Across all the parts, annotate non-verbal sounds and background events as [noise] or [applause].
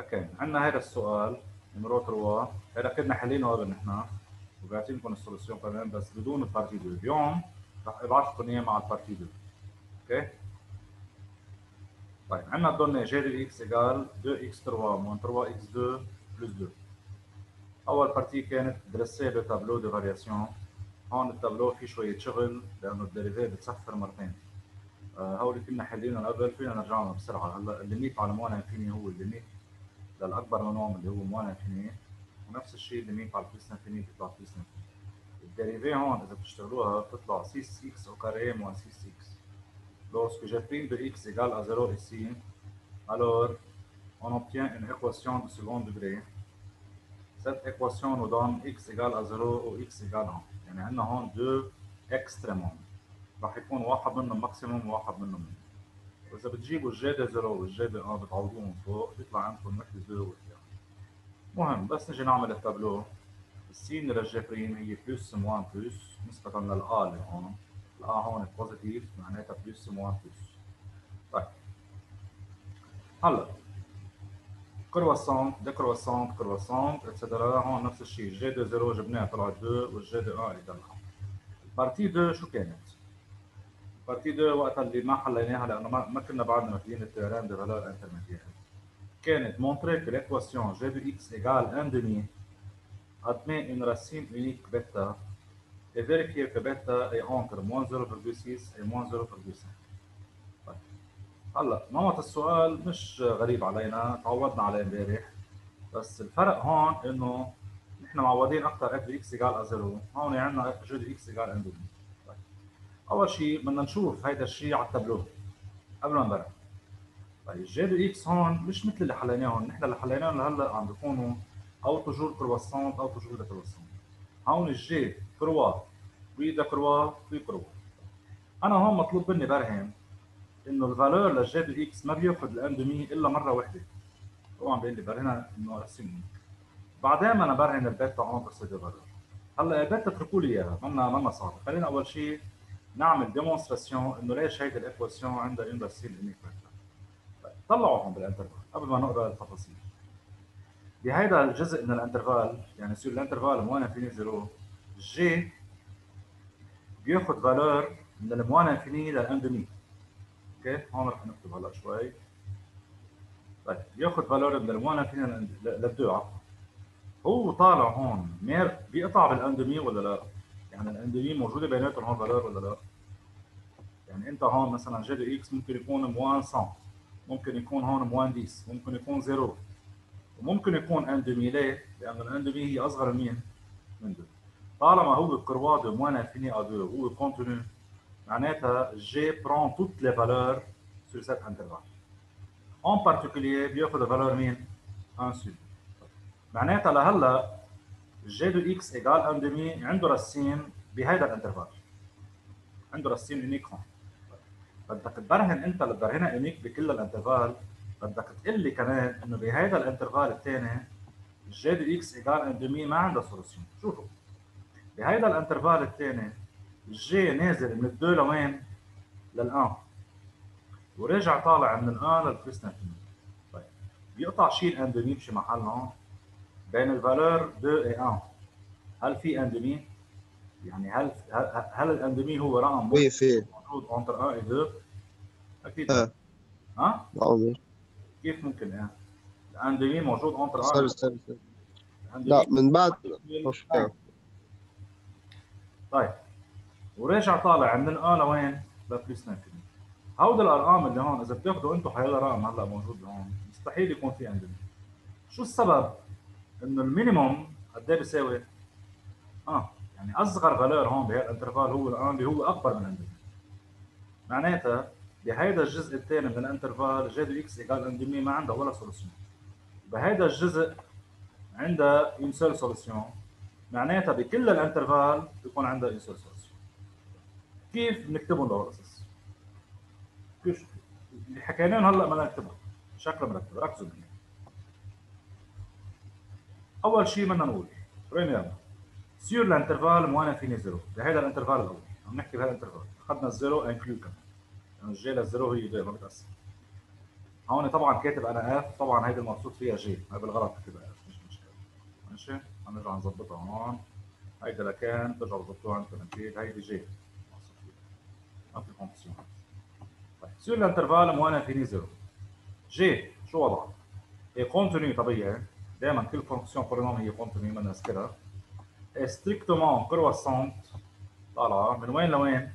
OK عندنا هذا السؤال numéro 3 هذا كنا حلينه قبل نحن. وبعطي لكم ال solution كمان بس بدون ال partie 2 اليوم رح ابعث لكم إياه مع ال partie 2 OK؟ طيب عندنا ال donnée g x égale 2 x 3 moins 3 x 2 plus 2 أول partie كانت dresser le tableau de variation. هون التابلو فيه شوية شغل لأنه ال dérivée بتصفر مرتين. آه هول كنا حلينا قبل فينا نرجع لهم بسرعة. هلأ ال limite على moins infini هو ال limite. للاكبر منهم اللي هو moins infini ونفس الشيء ال limite على plus infini بيطلع plus infini ال dérivée هون إذا بتشتغلوها بتطلع 6 x au carré moins 6 x lorsque g prime de x égale à 0 ici alors on obtient une équation de second degré. Cette équation nous donne x égale à 0 ou x égale 1 يعني عندنا هون دو extremum راح يكون واحد منهم maximum وواحد منهم minimum واذا بتجيبوا ال g de 0 وال g de 1 بتعوضوهم فوق بيطلع عندكم مثل 2 و مهم بس نجي نعمل التابلو. السين للجبرين هي بلس موان بلس نسبة لل a اللي هون. ال a هون positif معناتها plus moins plus طيب. هلا. croissant décroissant croissant et cetera هون نفس الشيء. g de 0 جبناها طلعت 2 وال g de 1 égale 1 partie 2 شو كانت؟ partie 2 وقتها اللي ما حليناها لأنه ما, ما كنا بعدنا ماخذين ال théorème des valeurs intermédiaires كانت montrer que l'équation g de x égale 1 demi admet une racine unique bêta et vérifier que bêta est entre moins 0,6 et moins 0,5 طيب هلا نمط السؤال مش غريب علينا تعودنا عليه امبارح. بس الفرق هون إنه نحن معودين أكثر f x égale 0 هون عندنا ج دي إكس ايجال 1 طيب أول شيء بدنا نشوف هيدا الشيء على التابلو. قبل ما نبرر طيب دي إكس هون مش مثل اللي حليناهم نحن اللي حليناهم لهلأ عم بيكونوا ou toujours croissant ou toujours décroissant هون ال g croît و décroît و croît أنا هون مطلوب مني برهن إنه ال valeur لل g de x ما بيأخذ ال 1 demi إلا مرة واحدة طبعا بيقول لي برهنها إنه رسمني بعدين أنا برهن البيتا هون بس valeur هلأ البيتا اتركوا لي إياها. منا منا صعبه خلينا أول شيء نعمل démonstration إنه ليش هيدي ال équation عندها une racine unique طلعوهم بال intervalle قبل ما نقرأ التفاصيل. بهيدا الجزء من ال intervalle يعني يصير ال intervalle moins infini zéro g بياخذ valeur من ال moins infini لل 1 demi أوكي؟ هون رح نكتب هلا شوي. طيب بياخذ valeur من ال moins infini لل deux عفوا. هو طالع هون مير بيقطع بال 1 demi ولا لا؟ يعني ال 1 demi موجودة بيناتهم هون valeur ولا لا؟ يعني انت هون مثلا g x ممكن يكون moins 100 ممكن يكون هون moins 10 ممكن يكون zéro وممكن يكون 1 demi ليه؟ لأنه ال 1 demi هي أصغر من؟ من deux طالما هو de moins infini à deux هو continue معناتها g prend toutes les valeurs sur cet intervalle en particulier بياخذ valeur مين؟ 1 sur 2 معناتها لهلأ g de x égale 1 demi عنده racine بهيدا ال intervalle. عنده racine unique هون بدك تبرهن انت اللي تبرهنها unique بكل ال intervalle. بدك تقول لي كمان إنه بهذا ال intervalle الثاني ال g de x égale 1 demi ما عندها solution شوفوا. بهذا الانترفال الثاني الجي نازل من الدو لوين؟ للان. ورجع طالع من الان للبلس طيب. بيقطع شيء ال 1 demi بشي محل هون. بين ال valeur 2 و 1 هل في 1 demi؟ يعني هل هل ال 1 demi هو رقم وي في موجود entre 1 و 2 أكيد. آه. ها؟ معقول. كيف ممكن إيه ال 1 demi موجود entre 1 sorry sorry sorry. لا من بعد. طيب. ورجع طالع من ال un لوين؟ ل plus infini هودي الأرقام اللي هون إذا بتاخذوا أنتم حيلا رقم هلا موجود هون. مستحيل يكون في 1 demi شو السبب؟ إنه ال minimum قد إيه بيساوي؟ آه يعني أصغر valeur هون بهال intervalle هو ال un اللي هو أكبر من 1 demi معناتها بهيدا الجزء الثاني من ال intervalle g de x égale 1 demi ما عندها ولا solution بهيدا الجزء عندها une seule solution معناتها بكل ال intervalle بيكون عندها une seule solution كيف بنكتبهم لهالقصص؟ كيف؟ اللي حكيناهم هلا بدنا نكتبهم بشكل مرتب ركزوا معي. أول شيء بدنا نقول. première sur l'intervalle moins infini zéro. بهذا ال intervalle الأول عم نحكي بهذا الانترفال. أخذنا الزيرو انكلو كمان يعني الجي للزيرو هي ما بتأثر. هون طبعا كاتب أنا f طبعا هيدي المقصود فيها جي هاي بالغلط كتبها f مش مشكلة. ماشي؟ هنرجع نظبطها هون. هيدا لكان ترجعوا تظبطوها عندكم أكيد هيدي g ما في fonction طيب sur l'intervalle moins infini zéro. g شو وضعها؟ هي continue طبيعي. دائما كل fonction polynôme هي continue بدنا نذكرها strictement croissante طالعه من وين لوين؟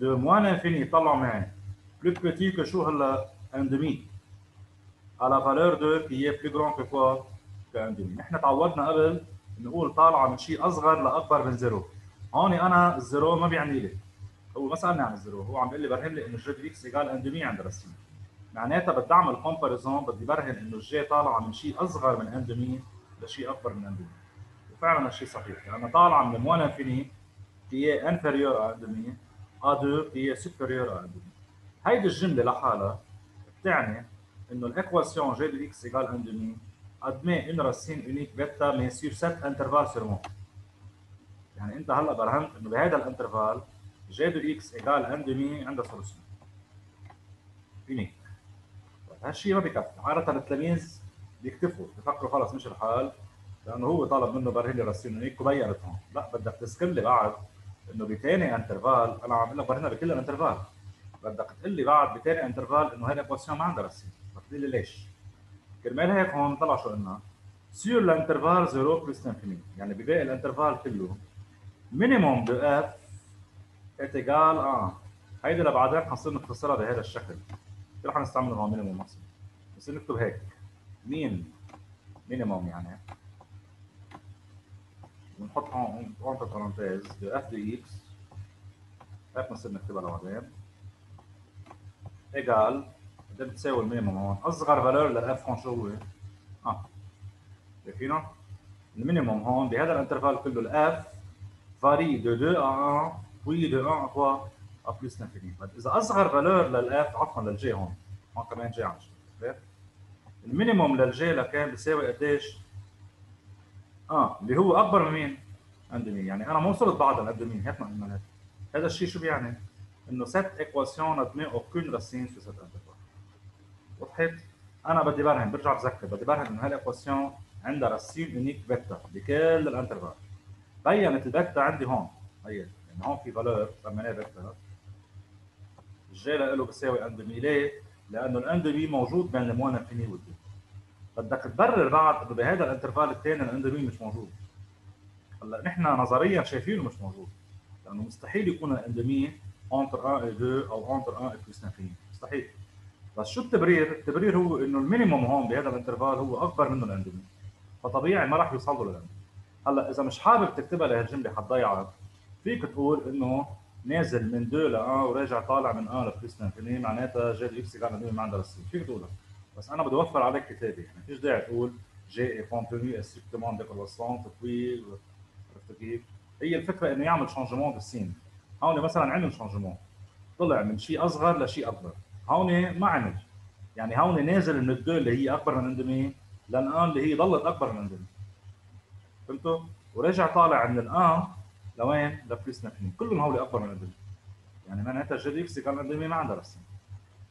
de moins infini طلعوا معي plus petit que شو هلا ان à la valeur de qui est plus grand que quoi que 1 demi. نحن تعودنا قبل نقول طالعه من شيء اصغر لاكبر من zéro هون أنا ال zéro ما بيعني لي هو ما سالني عن ال zéro هو عم بيقول لي برهن لي انه جي إكس ايجال ان دمي عند الرسم معناتها بدي أعمل comparaison بدي برهن إنه الجي طالعه من شيء أصغر من 1 demi لشيء أكبر من 1 demi وفعلا هالشيء صحيح. لأنه يعني طالعه من moins infini qui est inférieur à 1 demi à 2 qui est supérieur à 1 demi هيدي الجملة لحالها بتعني إنه ال équation g de x égale 1 demi admet une racine unique bêta mais sur cet intervalle seulement يعني أنت هلأ برهنت إنه بهذا ال intervalle g de x égale 1 demi عندها solution unique هالشيء ما بكفي عادة التلاميذ بيكتفوا بفكروا خلص مش الحال لأنه هو طلب منه برهن لي هيك وبينت هون لا بدك تذكر لي بعد إنه بثاني intervalle أنا عم بقول لك برهنها بكل ال intervalle بدك تقول لي بعد بثاني intervalle إنه هاي ال équation ما عندها racine بتقول لي ليش؟ كرمال هيك هون طلع شو قلنا؟ sur l'intervalle 0 plus infini يعني بباقي ال intervalle كله minimum de f est égal آه. هيدي لبعدين حنصير نختصرها بهذا الشكل. رح نستعمل هون minimum maximum بس نكتب هيك. min minimum يعني؟ ونحط هون entre parenthèses de f de x هيك بنصير نكتبها لبعدين. égal. قد بتساوي ال minimum هون. أصغر valeur لل f هون شو هو؟ آه. شايفينه؟ ال minimum هون بهذا ال intervalle كله ال f varie de 2 à 1 puis de 1 à 3 plus l'infini إذا أصغر valeur لل f عفوا للجي هون. هون كمان g عم ال minimum لل g لكان بيساوي قديش؟ آه اللي هو أكبر من مين؟ un demi. يعني أنا ما وصلت بعد ل un demi. هيك ما قلنا هذا الشيء شو بيعني؟ إنه cette équation admet aucune racine في cet intervalle وضحت؟ أنا بدي برهن برجع بذكر. بدي برهن إنه هال équation عندها racine unique bêta بكل ال intervalle. بينت البيتا عندي هون. هي يعني هون في valeur سميناه bêta ال g له بيساوي un demi ليه؟ لأنه ال un demi موجود بين ال moins infini وال deux بدك تبرر بعد انه بهذا ال intervalle الثاني ال un demi مش موجود. هلأ نحن نظريا شايفينه مش موجود. لأنه مستحيل يكون ال un demi entre 1 et 2 أو entre 1 et plus infini مستحيل. بس شو التبرير؟ التبرير هو إنه ال minimum هون بهذا ال intervalle هو أكبر منه ال un demi فطبيعي ما راح يوصل له هلأ إذا مش حابب تكتبها لهالجملة حتضيعك. فيك تقول إنه نازل من 2 ل 1 وراجع طالع من 1 ل plus infini معناتها g de x قاعد ما عندها racine فيك تقولها بس أنا بدي أوفر عليك كتابه يعني فيش داعي تقول g est continue strictement décroissante puis عرفت كيف؟ هي الفكرة إنه يعمل changement بال signe هون مثلا عمل changement طلع من شيء أصغر لشيء أكبر. هون ما عمل. يعني هون نازل من ال deux اللي هي أكبر من un demi لل un اللي هي ضلت أكبر من un demi فهمتوا؟ ورجع طالع من ال un لوين؟ ل plus infini كلهم هول أكبر من un demi يعني معناتها g de x égale un demi ما عندها racine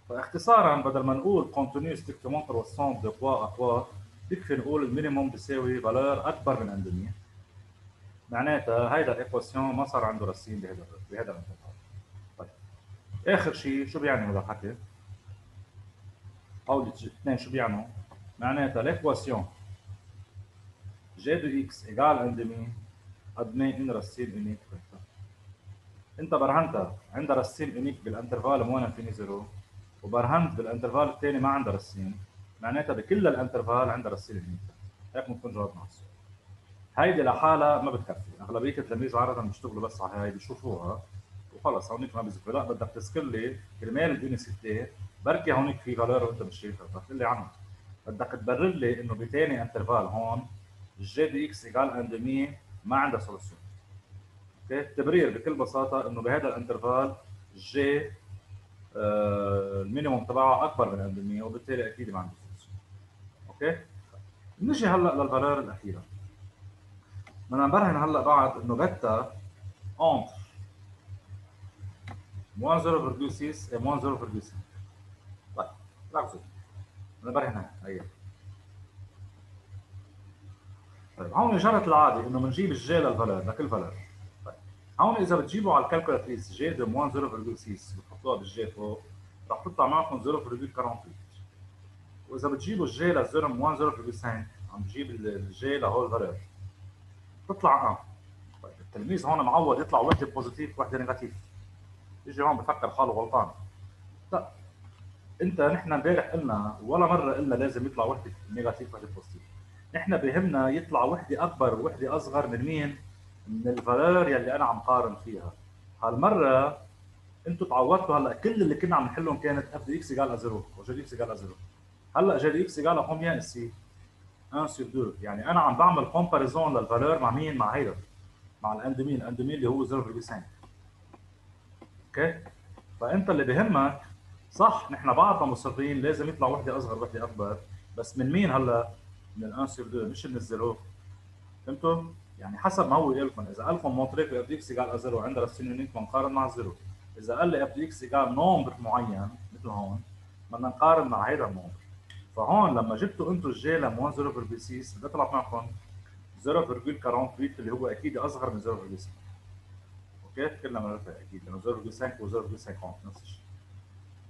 فاختصارا بدل ما نقول continue strictement croissante de quoi à quoi بيكفي نقول ال minimum بيساوي valeur أكبر من un demi معناتها هيدا ال équation ما صار عنده racine بهذا بهذا ال intervalle طيب آخر شيء شو بيعني هذا الحكي؟ هول الاثنين شو بيعنوا؟ معناتها ال équation g de x égale un demi admet une racine unique إنت برهنتها عندها racine unique بال intervalle moins infini zéro وبرهنت بال intervalle الثاني ما عندها racine معناتها بكل ال intervalle عندها racine unique هيك بنكون جاوبنا على السؤال هيدي لحالها ما بتكفي. أغلبية التلاميذ عادة بيشتغلوا بس على هي بيشوفوها. وخلص هونيك ما بيذكروا لا بدك تذكر لي كرمال ال unicité بركي هونيك في valeur وأنت مش شايفها بدك تقول لي عنها بدك تبرر لي إنه بثاني intervalle هون ال g de x égale un demi ما عندها solution أوكي التبرير بكل بساطة إنه بهذا ال intervalle ال g آه ال minimum تبعها أكبر من un demi وبالتالي أكيد ما عنده solution ok نجي هلأ لل valeur الأخيرة. بدنا نبرهن هلأ بعد إنه bêta entre moins 0.6 et moins 0.5 طيب ركزوا نبرهنها هي طيب هون جرت العادة إنه بنجيب ال g لل valeur لكل valeur طيب هون إذا بتجيبوا على ال calculatrice g de moins 0.6 بتحطوها بالجي فوق رح تطلع معكم 0.48 وإذا بتجيبوا ال g لل moins 0.5 عم تجيب الجي لهول ال valeur تطلع آه طيب التلميذ هون معود يطلع وحدة positive وحدة négative. يجي هون بفكر حاله غلطان. لا إنت نحن امبارح قلنا ولا مرة قلنا لازم يطلع وحدة négative وحدة positive. نحن بهمنا يطلع وحدة أكبر ووحدة أصغر من مين؟ من ال valeur يلي أنا عم قارن فيها. هالمرة أنتم تعودتوا هلأ كل اللي كنا عم نحلهم كانت f de x égale 0 و g de x égale 0 هلأ g de x égale combien ici 1 sur 2 يعني أنا عم بعمل comparaison لل valeur مع مين؟ مع هيدا مع ال un demi. ال un demi اللي هو 0.5 ok؟ فأنت اللي بهمك صح نحن بعدنا مصرين لازم يطلع وحدة أصغر وحدة أكبر بس من مين هلأ؟ من ال un sur 2 مش ال zéro. فهمتوا؟ يعني حسب ما هو يقول لكم إذا قال لكم montrer que f de x égale zéro عند racine unique بنقارن مع ال zéro إذا قال لي f de x égale nombre معين مثل هون بدنا نقارن مع هيدا ال nombre. فهون لما جبتوا أنتم الجي لم 1.0.6 بدها طلع معكم 0.48 اللي هو أكيد أصغر من 0.6 ok؟ كلنا بنعرفها أكيد لأنه 0.5 و 0.50 نفس الشيء.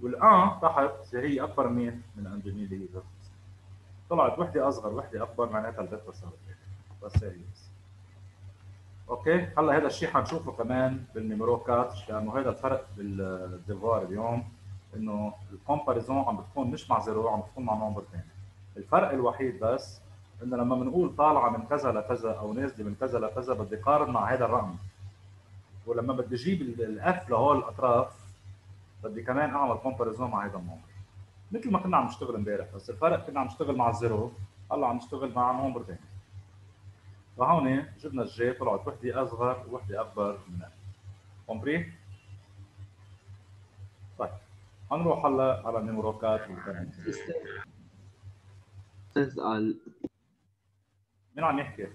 والآن تحت هي أكبر من من un demi اللي هي 0.6 طلعت وحدة أصغر وحدة أكبر معناتها الداتا صارت بس هي بس. ok؟ هلأ هذا الشيء حنشوفه كمان بال numéro 4 لأنه هذا الفرق بال devoir اليوم إنه ال comparaison عم بتكون مش مع zéro عم بتكون مع nombre ثاني الفرق الوحيد بس إنه لما بنقول طالعة من كذا لكذا أو نازلة من كذا لكذا بدي قارن مع هذا الرقم. ولما بدي أجيب ال f لهول الأطراف بدي كمان أعمل comparaison مع هذا ال nombre. مثل ما كنا عم نشتغل امبارح. بس الفرق كنا عم نشتغل مع ال zéro هلا عم نشتغل مع nombre ثاني فهون جبنا الجي طلعت وحدة أصغر وحده أكبر من compris؟ طيب هنروح هلا على ال numéro quatre أستاذ قال مين عم يحكي؟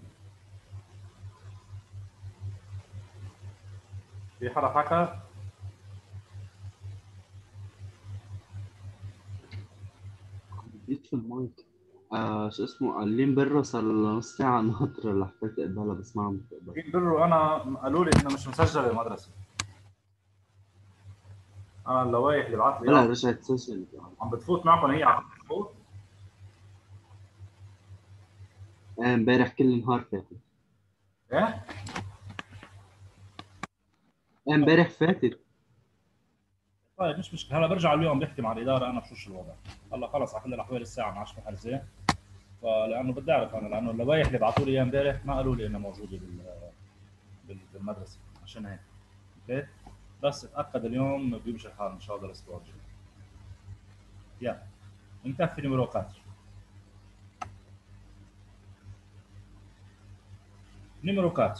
في حدا حكى؟ يطفي المايك. آه شو اسمه؟ قال لي برا صار نص ساعة ناطرة لحتى [laughs] تقبلها بس ما عم تقبل مين برو أنا قالوا لي إنه مش مسجل المدرسة. أنا اللوائح اللي بعت لي لا رجعت سجل. عم بتفوت معكم هي عم بتفوت؟ آه، امبارح كل النهار فاتت. إيه؟ آه، امبارح فاتت. طيب مش مشكلة. هلا برجع اليوم بحكي مع الإدارة أنا بشوف شو الوضع. هلا خلص على كل الاحوال الساعة ما عادش محل زين فلأنه بدي أعرف أنا لأنه اللوائح اللي بعثوا لي إياها امبارح ما قالوا لي إنها موجودة بال بال- بالمدرسة. عشان هيك. أوكي؟ بس أتأكد اليوم بيمشي الحال إن شاء الله الأسبوع الجاي. يلا. نكفي numéro 4 numéro 4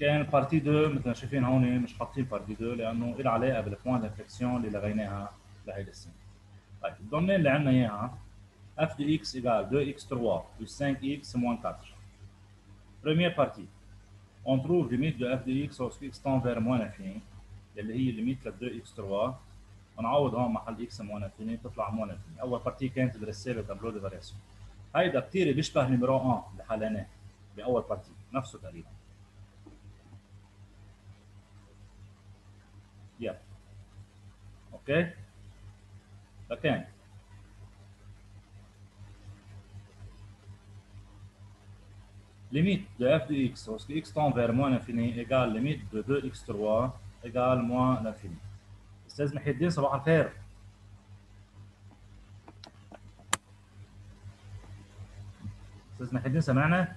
كان partie 2 مثل ما شايفين هون مش حاطين partie 2 لأنه له علاقة بال point d'inflexion اللي لغيناها لهيدي السنة. طيب ال donnée اللي عندنا إياها f de x égale 2x3 plus 5x moins 4. Première partie. On trouve limite de f de x lorsque x tend vers moins l'infini اللي هي ليميت ل 2x3 ونعوض هون محل x moins l'infini بتطلع moins l'infini. أول partie كانت dresser بال tableau de variations. هيدا كثير بيشبه numéro 1 اللي حليناه بأول partie نفسه تقريبا. يلا أوكي فكان limite de f de x lorsque x tend vers moins l'infini égale limite de 2x3 égale moins l'infini. أستاذ محي الدين صباح الخير. أستاذ محي الدين سمعنا؟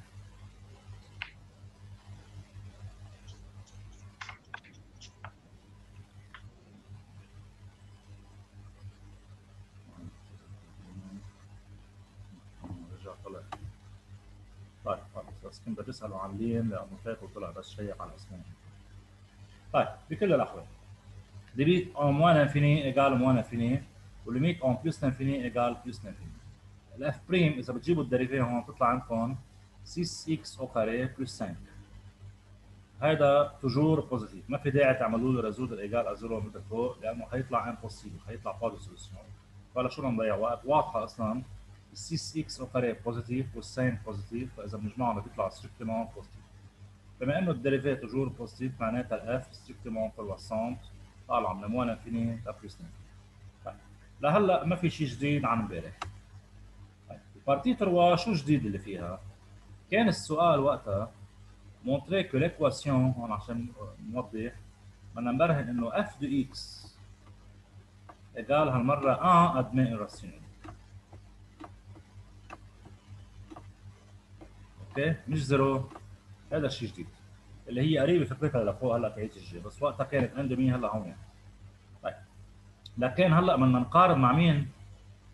رجع طلع طيب خلص بتسألوا عن لين لأنه فات وطلع بس شيق على اسمه طيب بكل الأحوال limite en moins l'infini égale moins l'infini و limite en plus l'infini égale plus l'infini ال f prime إذا بتجيبوا ال dérivée هون بتطلع عندكم 6x au carré plus 5 هيدا toujours positif ما في داعي تعملوا له résoudre ال égale à zéro مثل فوق لأنه حيطلع impossible حيطلع de solution فلا شو بدنا نضيع وقت؟ واضحة أصلا. ال six x carré positif وال cinq positif فاذا بنجمعهم بيطلع strictement positif بما انه ال dérivée toujours positif معناتها ال f strictement croissante طالعه من moins infini ل plus طيب لهلا ما في شيء جديد عن امبارح طيب ال partie 3 شو جديد اللي فيها؟ كان السؤال وقتها montrer que l'équation هون عشان نوضح بدنا نبرهن انه f de x égale هالمره 1 admet racine unique أوكي مش zéro هذا الشيء جديد. اللي هي قريبة فكرتها لفوق هلأ في الجي بس وقتها كانت عند مين هلأ هون يعني. طيب. لكن هلأ بدنا نقارن مع مين؟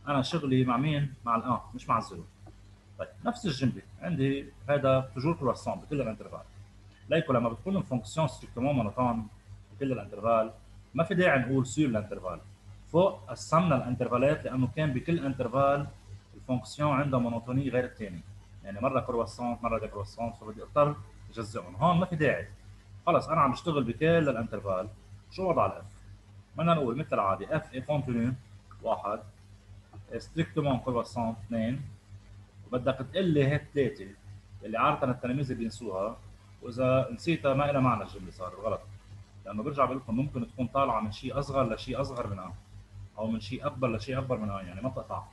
أنا شغلي مع مين؟ مع ال un مش مع ال zéro. طيب نفس الجمله عندي هذا toujours croissante بكل ال intervalle. ليكو لما بتكون ال fonction strictement monotone بكل ال intervalle. ما في داعي نقول sur l'intervalle. فوق قسمنا ال intervalle ات لأنه كان بكل intervalle ال fonction عندها monotonie غير الثاني يعني مرة كرواسون مرة décroissante فبدي أضطر؟ أجزئهم. هون ما في داعي. خلص أنا عم بشتغل بكل ال intervalle شو وضع ال f؟ بدنا نقول مثل العادي f est continue واحد. strictement croissante اثنين. وبدك تقول لي هيك ثلاثة اللي عادة التلاميذ بينسوها. وإذا نسيتها ما لها معنى الجملة صار غلط. لأنه برجع بقول لكم ممكن تكون طالعة من شيء أصغر لشيء أصغر من أو من شيء أكبر لشيء أكبر من يعني ما تقطع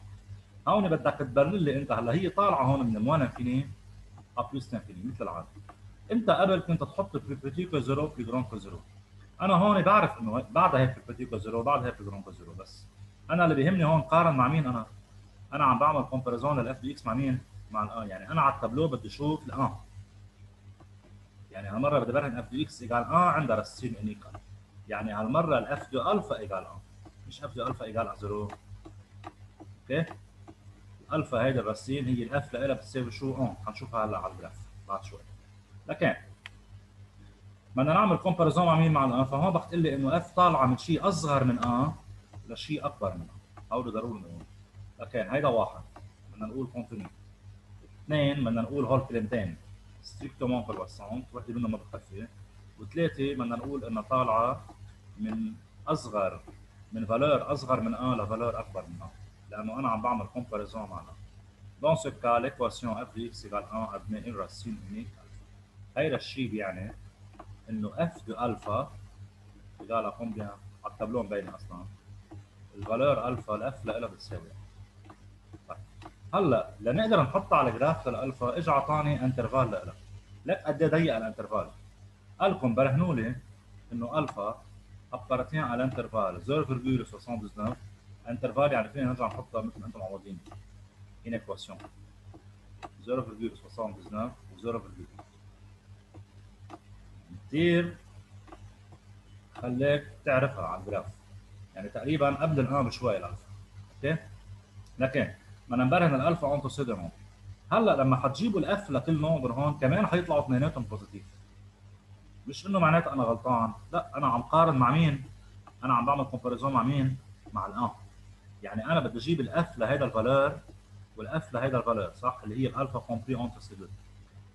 هون بدك تبرر لي أنت هلا هي طالعة هون من moins infini à plus infini مثل العادة. أنت قبل كنت تحط plus petit que zéro في grand que zéro أنا هون بعرف إنه بعدها هيك plus petit que zéro بعدها هيك grand que zéro بس. أنا اللي بيهمني هون قارن مع مين أنا؟ أنا عم بعمل comparaison لل f de x مع مين؟ مع ال un يعني أنا على التابلو بدي أشوف ال un يعني هالمرة بدي برهن f de x égale un عندها racine unique. يعني هالمرة ال f de alpha égale un مش f de alpha égale zéro أوكي؟ الفا هيدا ال racine هي ال f لها بتساوي شو؟ آه حنشوفها هلأ على ال graphe. بعد شوي. لكن بدنا نعمل comparaison مع مين مع ال un فهون تقول لي إنه f طالعة من شيء أصغر من أ لشيء أكبر من أ. هودي ضروري نقول لكن هيدا واحد. بدنا نقول continue اثنين بدنا نقول هول كلمتين. strictement croissante وحدة منهم ما بتخفي. وثلاثة بدنا نقول إنها طالعة من أصغر من valeur أصغر من un ل valeur أكبر من un. لأنه أنا عم بعمل comparaison مع un dans ce cas l'équation f de x égale 1 admet une racine unique هيدا الشيء بيعني انه f de alpha égale combien على التابلو مبينه أصلا. ال valeur alpha ال f لها بتساوي هلأ لنقدر نحطها على graphe لل alpha اجى اعطاني intervalle لها لك قد إيه ضيق ال intervalle؟ قال لكم برهنوا لي انه alpha appartient على ال intervalle 0.79 intervalle يعني فينا نرجع نحطها مثل ما أنتم معودين inéquation 0.79 و 0. كثير خليك تعرفها على ال graphe. يعني تقريبا قبل ال un بشوي ال alpha OK؟ لكن بدنا نبرهن ال alpha entre ces deux هلأ لما حتجيبوا ال f لكل نوع هون كمان حيطلعوا اثنيناتهم positifs مش إنه معناتها أنا غلطان. لأ أنا عم قارن مع مين؟ أنا عم بعمل comparaison مع مين؟ مع ال un يعني أنا بدي أجيب الاف لهيدا الفالور والاف لهيدا الفالور صح؟ اللي هي ال alpha comprise entre ces deux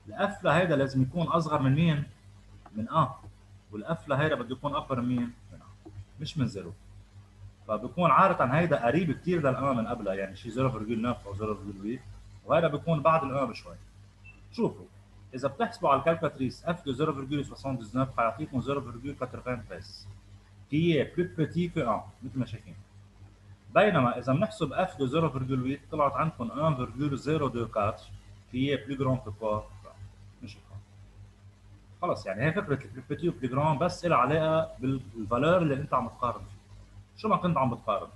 ال f لهيدا لازم يكون أصغر من مين؟ من un وال f لهيدا بده يكون أكبر من مين؟ من un مش من zéro فبكون عادة هيدا قريب كثير للأمام من قبلها يعني شي 0.9 أو 0.8 وهذا بيكون بعد الأمام بشوي. شوفوا إذا بتحسبوا على ال calculatrice f de 0.79 حيعطيكم 0.93 qui est plus petit que 1 مثل ما شايفين. بينما إذا بنحسب f de 0.8 طلعت عندكم 1.024 qui est plus grand que مش خلص يعني هي فكرة ال plus petit و plus grand بس لها علاقة بال valeur اللي أنت عم تقارن فيه. شو ما كنت عم بتقارن.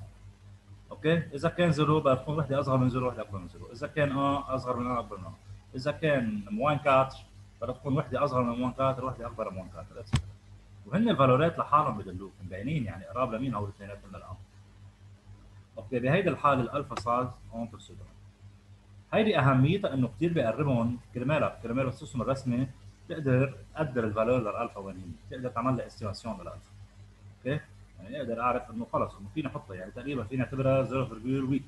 OK؟ إذا كان zéro بتكون وحدة أصغر من zéro وحدة أكبر من zéro. إذا كان آه أصغر من أكبر من إذا كان moins quatre بدها تكون وحدة أصغر من موان كات وحدة أكبر من موان كات وهن الفالورات لحالهم بدلوك مبينين يعني قراب لمين هول الاثنيناتهم للان أوكي بهيدي الحالة الألفا صارت اون بيرسيدون هيدي أهميتها إنه كثير بيقربهم كرمالها كرمال السيستم الرسمي تقدر تقدر الفالور للألفا وين هي تقدر تعمل لها استيماسيون للألفا. أوكي؟ يعني أقدر اعرف إنه خلص إنه فينا أحطها يعني تقريبا فينا نعتبرها 0.8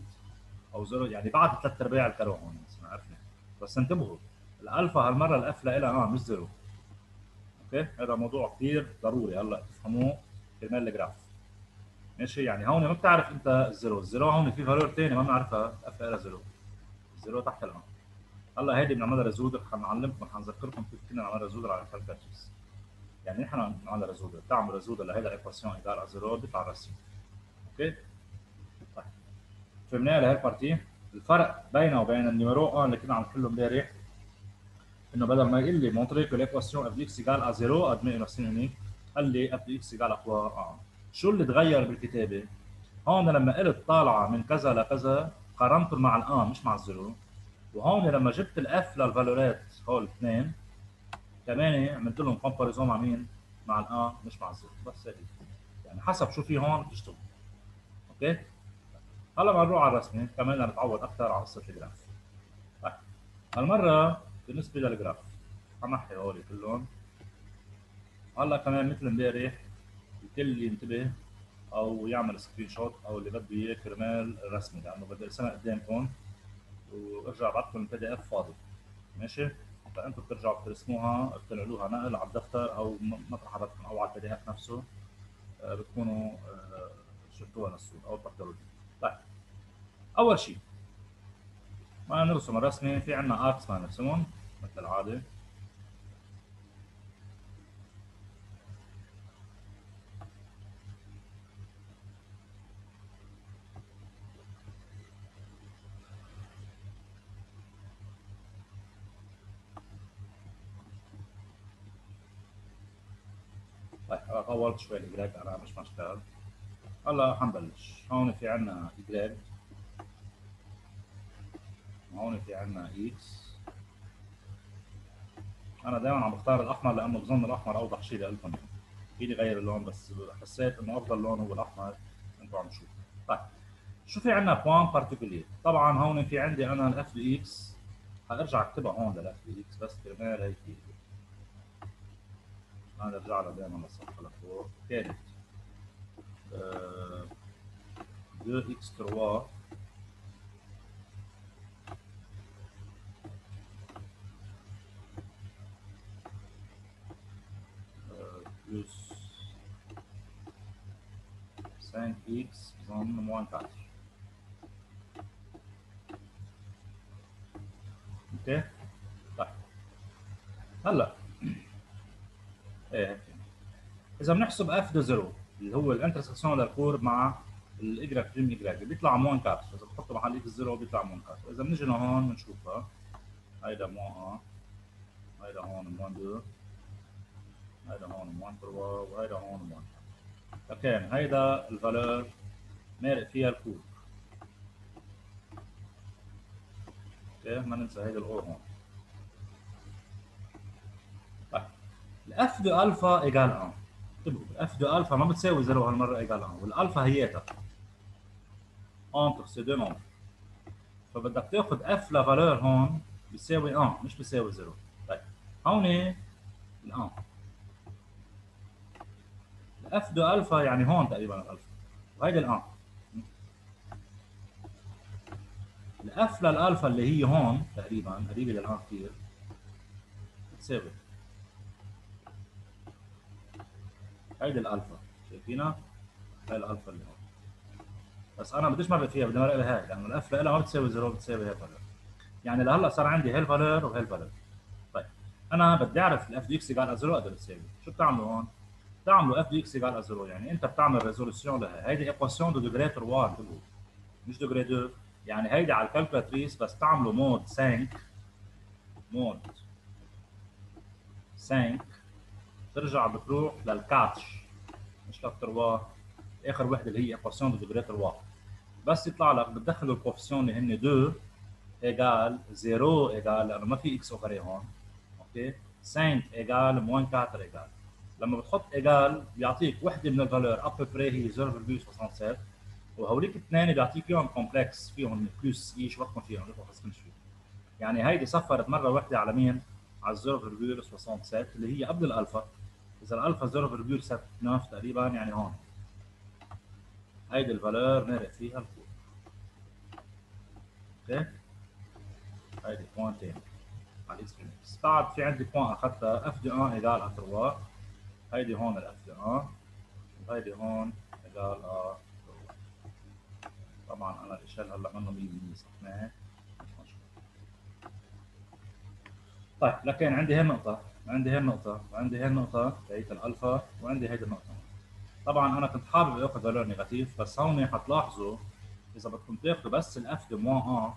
أو 0 يعني بعد ثلاث أرباع الكرو هون عرفنا. بس انتبهوا الألفا هالمرة ال f لها un مش zéro. OK؟ هذا موضوع كثير ضروري هلأ تفهموه كرمال ال graphe. ماشي؟ يعني هون ما بتعرف انت ال zéro. ال zéro هون في valeur ثاني ما بنعرفها لها zéro. 0 تحت ال un هلا هيدي بنعملها résoudre حنعلمكم حنذكركم كيف كنا نعمل résoudre على ال calculatrice يعني نحن بنعمل résoudre بتعمل résoudre لهيدا ال équation égale à 0 بيطلع الرسم OK؟ طيب. فهمناها لهي ال partie الفرق بينه وبين ال numéro 1 اللي كنا عم نحله امبارح إنه بدل ما يقول لي montrer que l'équation f de x égale à 0 admet une unique قال لي f x égale quoi un. شو اللي تغير بالكتابة؟ هون لما قلت طالعة من كذا لكذا قارنتهم مع ال un مش مع ال zéro وهون لما جبت ال f للفالورات هول الاثنين كمان عملت لهم comparaison مع مين؟ مع ال un مش مع ال zéro بس هيك. يعني حسب شو في هون بتشتغل. OK؟ هلا بنروح على الرسمه كمان نتعود أكثر على قصة ال graphe. طيب. هالمرة بالنسبة لل graphe حنحي هول كلهم. هلا كمان مثل امبارح الكل ينتبه أو يعمل screenshot أو اللي بده إياه كرمال الرسمه لأنه بدي أرسمها قدامكم وأرجع بعتكم ال PDF فاضي. ماشي؟ فأنتم بترجعوا بترسموها بتنقلوها نقل على الدفتر أو مطرح بدكم أو على ال PDF نفسه. آه، بتكونوا آه، شفتوها للصوره أو بتقدروا طيب أول شيء ما نرسم الرسمة في عندنا اركس ما نرسمهم مثل العادة. طيب طولت شوي الجراج أنا مش مشتغل هلا حنبلش هون في عندنا جراج هون في عندنا x. أنا دائما عم بختار الأحمر لأنه بظن الأحمر أوضح شيء لكم فيني غير اللون بس حسيت إنه أفضل لون هو الأحمر. أنتم عم تشوفوا. طيب شو في عندنا points particuliers طبعا هون في عندي أنا ال f de x حأرجع أكتبها هون لل f de x بس كرمال هيك. أنا ارجع لها دائما للصفحه لفوق كانت 2 إكس 3 plus 5x بظن moins 4 OK؟ طيب. هلا. إيه. إذا بنحسب f de 0 اللي هو الانترسكسيون للكور مع الاجراك بريم اجراك بيطلع moins 4 إذا بحط محل x 0 بيطلع moins 4 إذا بنجي لهون بنشوفها. هيدا moins 1 هيدا هون moins 2 هيدا هون moins 3 وهيدا هون moins فكان هيدا ال valeur مارق فيها الكود OK ما ننسى هيدا ال O هون. ال f de alpha égale 1 انتبهوا ال f de alpha ما بتساوي 0 هالمره égale 1 والالفا هياتها entre ces deux nombres فبدك تاخذ f ل valeur هون بيساوي 1 مش بيساوي 0 طيب هون ال un f de alpha يعني هون تقريبا الالفا وهيدي ال un ال f لل alpha اللي هي هون تقريبا قريبه لل un كثير بتساوي. هيدي الألفا. شايفينها؟ هاي الألفا اللي هون. بس أنا بديش مرق فيها بدي مرق بهاي لأنه ال f لها ما بتساوي zéro بتساوي هاي ال valeur يعني لهلأ صار عندي هاي ال valeur وهي ال valeur طيب أنا بدي أعرف ال f de x égale zéro أقدر تساوي شو بتعملوا هون؟ بتعملوا f de x égale zéro. يعني أنت بتعمل résolution لها. هيدي équation de degré 3 انتبهوا مش degré 2 يعني هيدي على ال calculatrice بس تعملوا mode 5 mode 5 ترجع بتروح لل quatre. مش لل 3 آخر وحدة اللي هي équation de degré 3 بس يطلع لك بتدخل ال coefficients اللي هن 2 égal 0 égal لأنه ما في x au carré هون. OK؟ 5 égal moins 4 égal. لما بتحط égal بيعطيك وحدة من ال valeur à peu près هي 0.67 وهوليك اثنين بيعطيك فيهم complexe فيهم plus i شو بدكم فيهم؟ لكم حسبين شو يعني هيدي صفرت مرة واحدة على مين؟ على 0.67 اللي هي قبل الألفا. إذا الألفا 0.79 تقريبا يعني هون. هيدي ال valeur مارق فيها الكود أوكي؟ هيدي بوينتين على ال x بعد في عندي point اخذتها f de 1 égale à 3 هيدي هون ال f de 1 وهيدي هون égale à 3 طبعا أنا الاشاره هلا منه 100% صحناه مش مشكله طيب لكن عندي هي النقطة عندي هي النقطة وعندي هي النقطة تاعت الألفا وعندي هيدي النقطة. طبعا أنا كنت حابب آخذ valeur négative بس هون حتلاحظوا إذا بدكم تاخذوا بس ال f de moins 1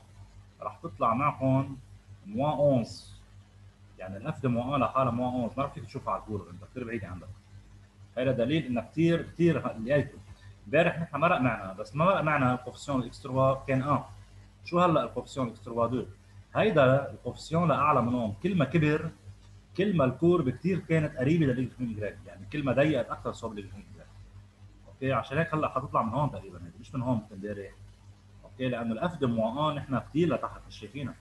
رح تطلع معكم moins 11 يعني الأف دو موان 1 لحالها موان 11 ما رح فيك تشوفها على الكور أنت كثير بعيدة عندك. هذا دليل إنه كثير كثير امبارح نحن مرق معنا بس ما مرق معنا الكوفسيون إكس 3 كان آه. شو هلأ الكوفسيون إكس 3 2 هيدا الكوفسيون لأعلى منهم. كل ما كبر كل ما الكورب كثير كانت قريبة لليجن جراف يعني كل ما ضيقت أكثر صوب لليجن جراف أوكي؟ عشان هيك هلأ حتطلع من هون تقريبا. يعني مش من هون مثل امبارح أوكي؟ لأنه الاف دي موان نحن كثير لتحت مش شايفينها.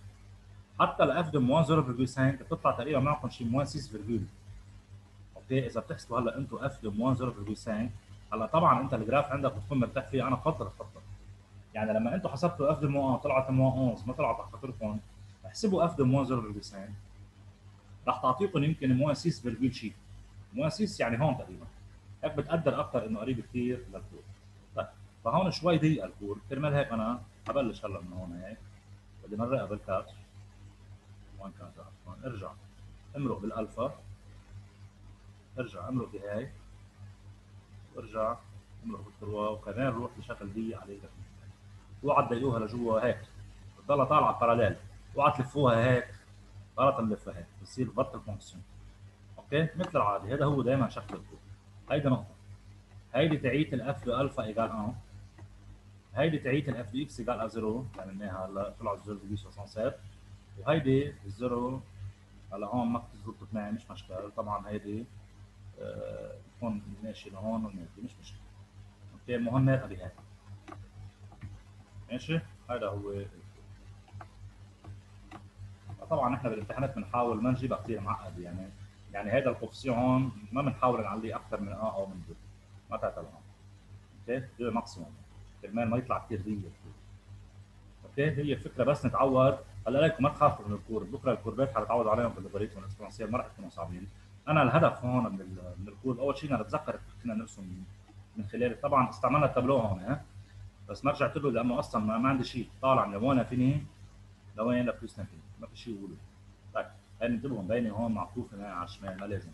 حتى ال f de moins 0.5 بتطلع تقريبا معكم شي moins 6 أوكي؟ إذا بتحسبوا هلأ أنتم f de moins 0.5 هلأ طبعا أنت ال graphe عندك بتكون مرتاح فيه. أنا بفضل افضل يعني لما أنتم حسبتوا f de moins طلعت 11 ما طلعت تحت خاطركم احسبوا f de moins 0.5 راح تعطيكم يمكن moins 6 virgule شيء moins 6 يعني هون تقريبا. هيك بتقدر أكثر إنه قريب كثير لل courbe. طيب فهون شوي ضيق ال courbe. كرمال هيك أنا حبلش هلأ من هون هيك. بدي مرقها بالكاتش وين كانت عفوا ارجع. امرق بالألفا. ارجع امرق بهاي. وارجع امرق بال trois. وكمان روح بشكل ضيق عليه اوعى تضيقوها لجوا هيك. بتضلها طالعة parallèle اوعى تلفوها هيك. غلط هيك بتصير بطل fonction أوكي؟ مثل العادي هذا هو دائما شكل الكود هيدي نقطة. هيدي تعيت ال f de alpha égale 1 هيدي تعيت ال f de x égale 0 عملناها هلا طلع 0.67 وهيدي ال zéro هلا هون ما بتزبط معي مش مشكلة. طبعا هيدي آه بتكون ماشي لهون وماشي. مش مشكلة. أوكي؟ المهم نمرق بهاي ماشي؟ هذا هو طبعا إحنا بالامتحانات بنحاول ما نجيبها كثير معقد يعني يعني هذا ال coefficient ما بنحاول نعليه أكثر من a أو من b ما تعتبر أوكي؟ هي maximum كرمال ما يطلع كثير ضيق أوكي؟ هي الفكرة بس نتعود. هلأ لكم ما تخافوا من ال courbe بكرة ال courbe ات حتتعودوا عليهم بال logarithme وال exponentielle ما راح يكونوا صعبين. أنا الهدف هون من من ال courbe أول شيء أنا بتذكر كنا نرسم من خلال طبعا استعملنا التابلو هون ها. بس ما رجعت له لأنه أصلا ما, عندي شيء. طالع من moins l'infini؟ لوين؟ لبلس فيني. ما في شيء يقوله. طيب هاي انتبهوا مبينه هون معطوفه على الشمال ما لازم.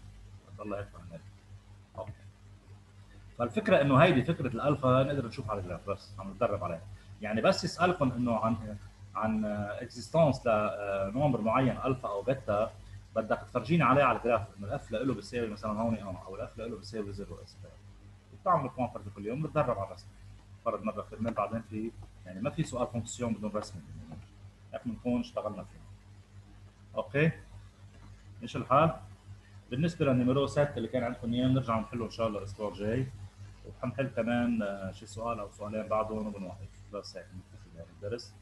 تضل هيك هناك أوكي. فالفكرة إنه هيدي فكرة الألفا نقدر نشوف على الجراف بس عم نتدرب عليها. يعني بس يسألكم إنه عن عن اكزيستونس لنمبر معين ألفا أو بيتا بدك تفرجيني عليه على الجراف. إنه الأف له بيساوي مثلا هون أو الأف له بيساوي زيرو. اس بتعمل كونفرت كل يوم. بتدرب على الرسم. فرض مرة كرمال بعدين في يعني ما في سؤال fonction بدون رسم. هيك بنكون اشتغلنا فيه. أوكي؟ إيش الحال؟ بالنسبة 6 اللي كان عندكم إياه بنرجع نحله إن شاء الله الأسبوع الجاي. وحنحل كمان شي سؤال أو سؤالين بعدهم وبنوقف بس هيك نكتفي بهذا الدرس.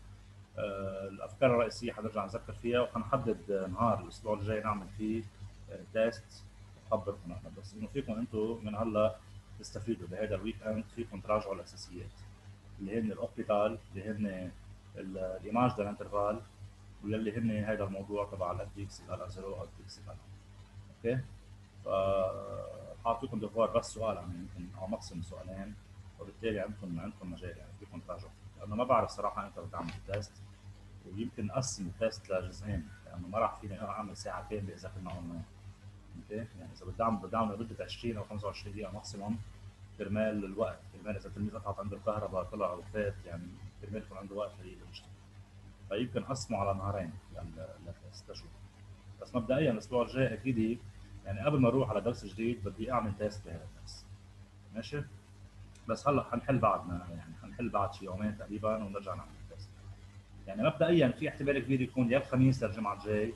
الأفكار الرئيسية حنرجع نذكر فيها وحنحدد نهار الأسبوع الجاي نعمل فيه test وخبركم إحنا بس إنه فيكم أنتم من هلا تستفيدوا بهذا ال week-end فيكم تراجعوا الأساسيات. اللي هن الاوبتيكال اللي هن ال image واللي هن هذا الموضوع تبع ال x على 0 أو ال x على أوكي؟ ف حاطيكم devoir بس سؤال عن يمكن أو maximum سؤالين وبالتالي عندكم عندكم مجال يعني فيكم تراجعوا. لأنه ما بعرف صراحة انت بتعمل ال test ويمكن أقسم ال test لجزئين لأنه ما راح فيني أعمل ساعه كامله اذا كنا اونلاين أوكي؟ يعني إذا بدي اعمل بدي أعمل مده 20 أو 25 دقيقة maximum كرمال الوقت. كرمال إذا التلميذ قطعت عنده الكهرباء طلع أو فات يعني كرمال يكون عنده وقت يشتغل فيمكن اقسمه على نهارين لنشوف بس مبدئيا الأسبوع الجاي أكيد يعني قبل ما أروح على درس جديد بدي أعمل test بهذا الدرس. ماشي؟ بس هلأ حنحل بعدنا يعني حنحل بعد شي يومين تقريبا ونرجع نعمل test. يعني مبدئيا في احتمال كبير يكون يا الخميس للجمعه الجاي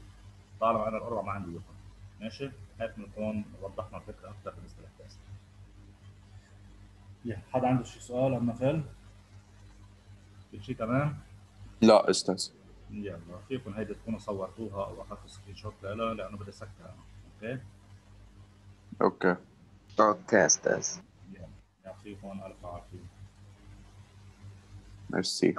طالما أنا الاربعاء ما عندي وقت. ماشي؟ هيك بنكون وضحنا الفكرة أكثر بالنسبة لل test. حدا عنده شي سؤال؟ عن نفل؟ كل شيء تمام؟ لا أستاذ. يلا فيكم هيدي تكونوا صورتوها أو أخذتوا screenshot لها لأنه بدي اسكرها أوكي؟ أوكي. أوكي أستاذ. يلا يعطيكم ألف عافية. ميرسي.